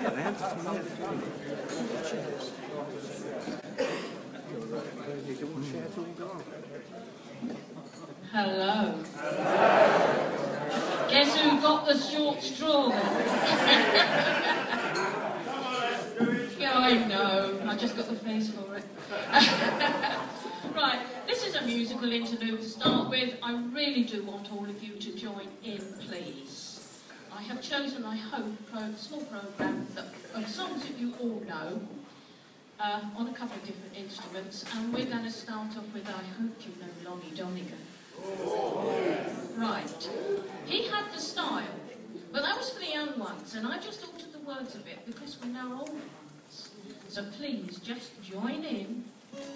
Hello. Hello. Guess who got the short straw yeah, I know. I just got the face for it. right, this is a musical interlude to start with. I really do want all of you to join in, please. I have chosen, I hope, a small programme of songs that you all know uh, on a couple of different instruments, and we're going to start off with I Hope You Know Lonnie Donegan. Right. He had the style, but that was for the young ones, and I just altered the words a bit because we're now older ones. So please just join in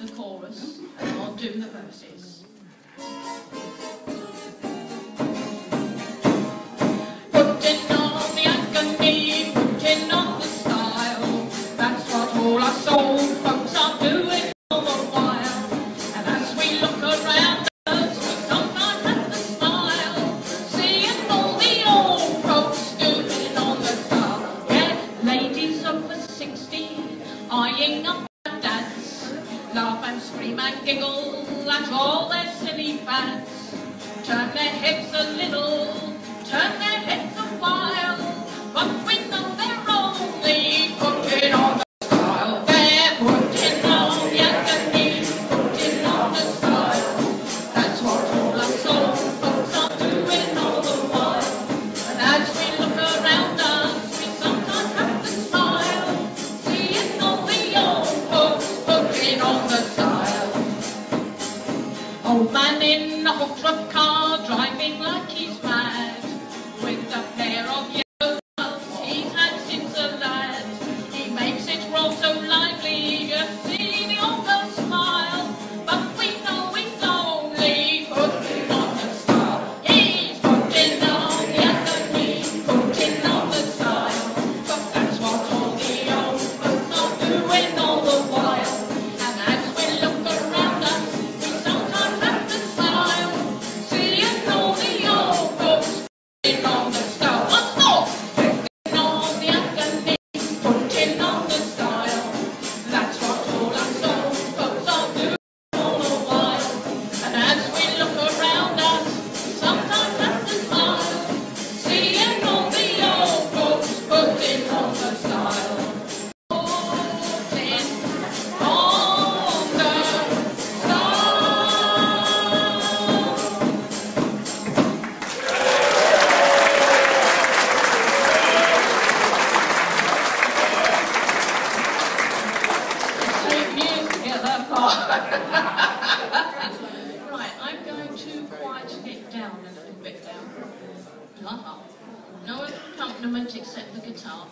the chorus, and I'll do the verses. Giggle at all their silly fads. Turn their heads a little, Man in a hot rod car, driving like he's mad, with a pair of on. the right, I'm going to quieten it down a little bit now. Uh-huh. No accompaniment except the guitar.